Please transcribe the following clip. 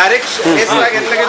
direct Kesla घेतलं की